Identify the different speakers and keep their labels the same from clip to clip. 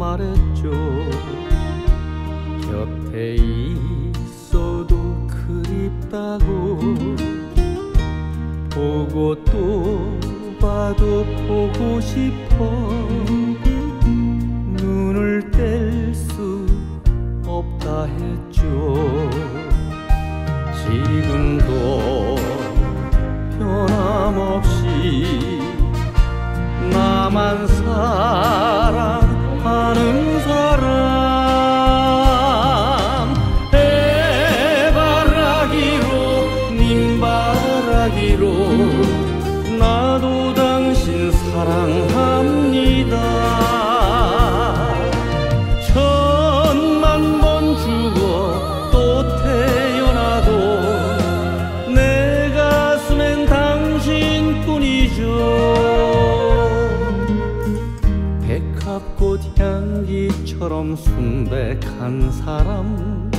Speaker 1: 말했죠. 곁에 있어도 그립다고. 보고 또 봐도 보고 싶어. 눈을 뗄 수 없다 했죠. 지금도 변함없이 나만 사랑 사랑합니다. 천만 번 죽어 또 태어나도 내 가슴엔 당신뿐이죠. 백합꽃 향기처럼 순백한 사람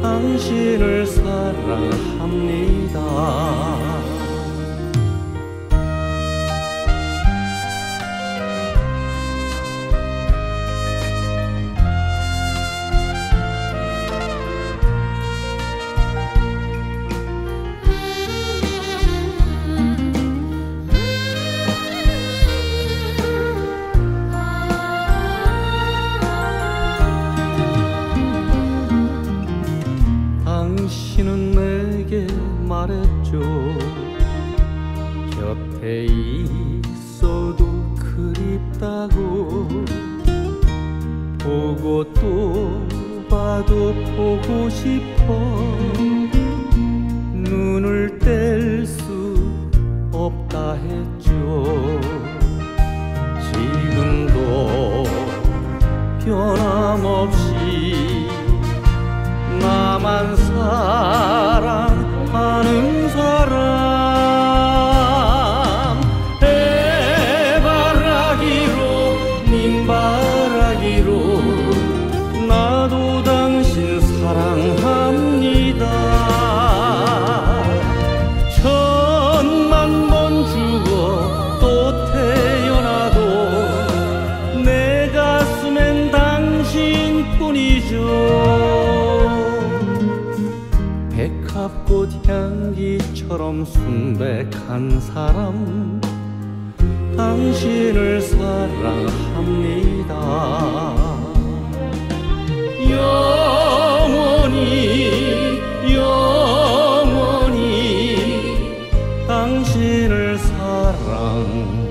Speaker 1: 당신을 사랑합니다 곁에 있어도 그립다고 보고 또 봐도 보고 싶어. 눈을 뗄 수 없다 했죠. 지금도 변함없이 백합꽃 향기처럼 순백한 사람 당신을 사랑합니다. 영원히 영원히 당신을 사랑합니다